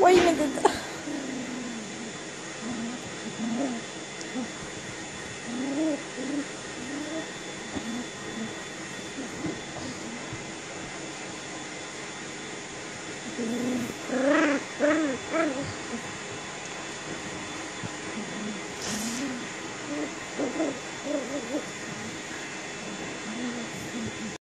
我也没得。